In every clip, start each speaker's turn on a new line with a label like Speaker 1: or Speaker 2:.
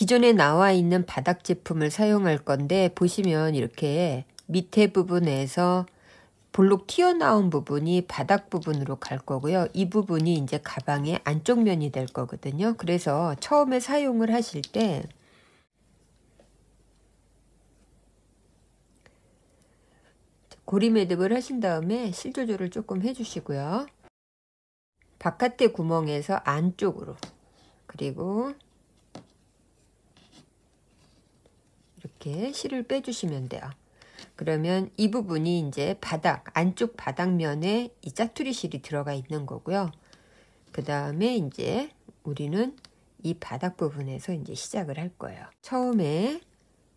Speaker 1: 기존에 나와 있는 바닥 제품을 사용할 건데 보시면 이렇게 밑에 부분에서 볼록 튀어나온 부분이 바닥 부분으로 갈 거고요. 이 부분이 이제 가방의 안쪽 면이 될 거거든요. 그래서 처음에 사용을 하실 때 고리 매듭을 하신 다음에 실 조절을 조금 해주시고요. 바깥에 구멍에서 안쪽으로 그리고 이렇게 실을 빼주시면 돼요. 그러면 이 부분이 이제 바닥, 안쪽 바닥면에 이 짜투리 실이 들어가 있는 거고요. 그 다음에 이제 우리는 이 바닥 부분에서 이제 시작을 할 거예요. 처음에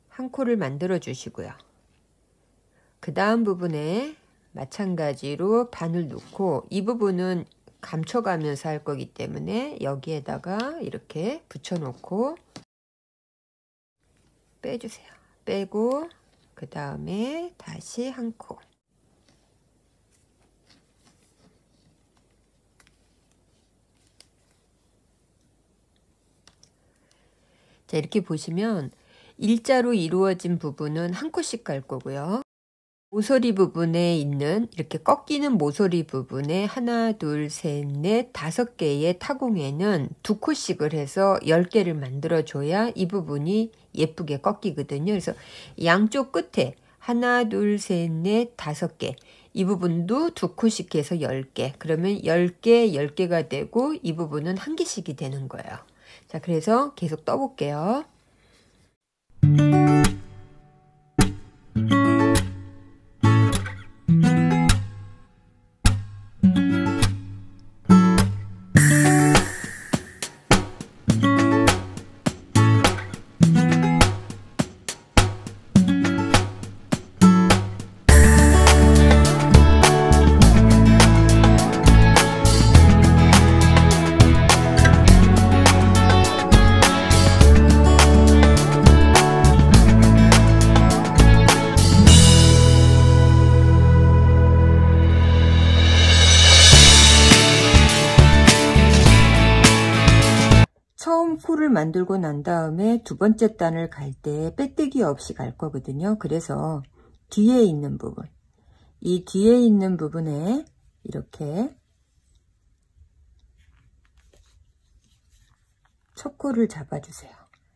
Speaker 1: 한 코를 만들어 주시고요. 그 다음 부분에 마찬가지로 바늘 넣고 이 부분은 감춰가면서 할 거기 때문에 여기에다가 이렇게 붙여 놓고 빼주세요. 빼고 그 다음에 다시 한 코. 자, 이렇게 보시면 일자로 이루어진 부분은 한 코씩 갈 거고요. 모서리 부분에 있는 이렇게 꺾이는 모서리 부분에 하나, 둘, 셋, 넷, 다섯 개의 타공에는 두 코씩을 해서 열 개를 만들어 줘야 이 부분이 예쁘게 꺾이거든요. 그래서 양쪽 끝에 하나, 둘, 셋, 넷, 다섯 개. 이 부분도 두 코씩 해서 열개 그러면 열개열개가 되고 이 부분은 한 개씩이 되는 거예요. 자, 그래서 계속 떠볼게요. 만들고 난 다음에 두 번째 단을 갈 때 빼뜨기 없이 갈 거거든요. 그래서 뒤에 있는 부분 이 뒤에 있는 부분에 이렇게 첫 코를 잡아주세요.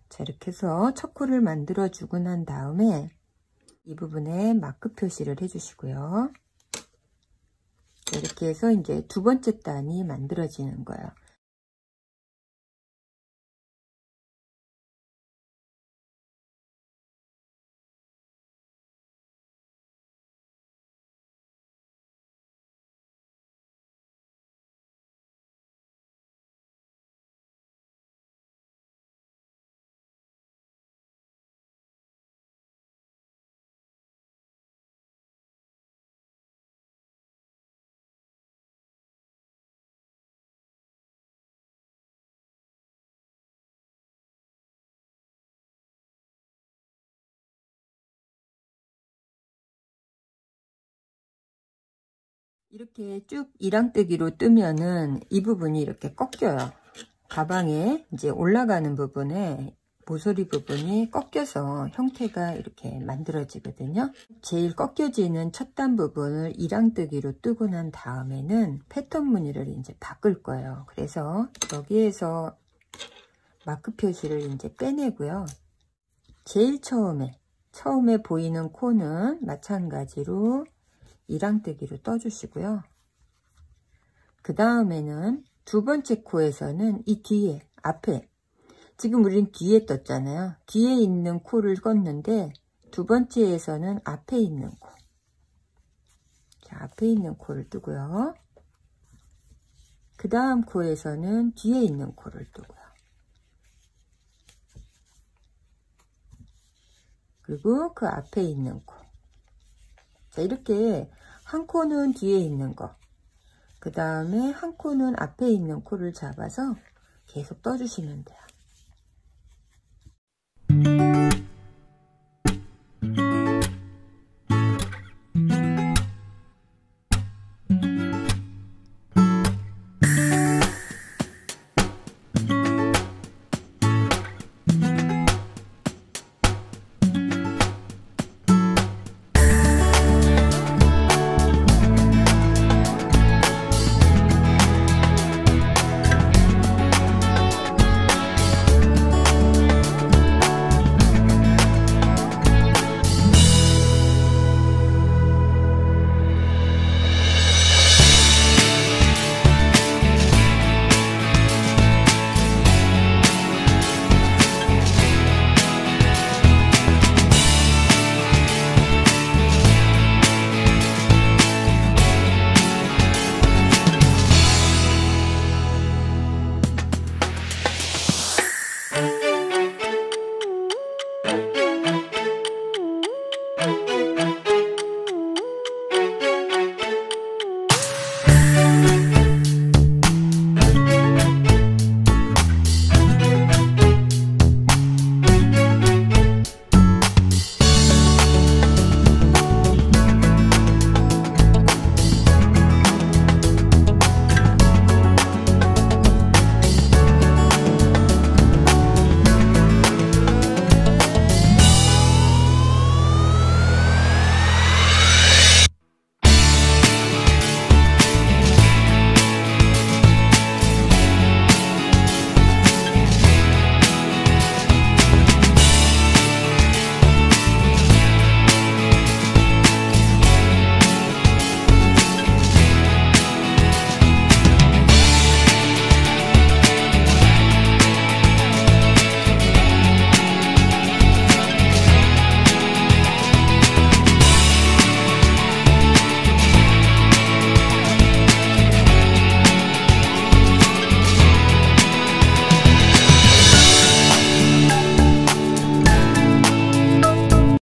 Speaker 1: 자 이렇게 해서 첫 코를 만들어 주고 난 다음에 이 부분에 마크 표시를 해주시고요. 이렇게 해서 이제 두 번째 단이 만들어지는 거예요. 이렇게 쭉 이랑뜨기로 뜨면은 이 부분이 이렇게 꺾여요. 가방에 이제 올라가는 부분에 모서리 부분이 꺾여서 형태가 이렇게 만들어지거든요. 제일 꺾여지는 첫 단 부분을 이랑뜨기로 뜨고 난 다음에는 패턴 무늬를 이제 바꿀 거예요. 그래서 여기에서 마크 표시를 이제 빼내고요. 제일 처음에 처음에 보이는 코는 마찬가지로 이랑뜨기로 떠주시고요. 그 다음에는 두 번째 코에서는 이 뒤에 앞에 지금 우리는 뒤에 떴잖아요. 뒤에 있는 코를 껐는데 두 번째에서는 앞에 있는 코. 자, 앞에 있는 코를 뜨고요. 그 다음 코에서는 뒤에 있는 코를 뜨고요. 그리고 그 앞에 있는 코. 자, 이렇게 한 코는 뒤에 있는 거, 그 다음에 한 코는 앞에 있는 코를 잡아서 계속 떠주시면 돼요.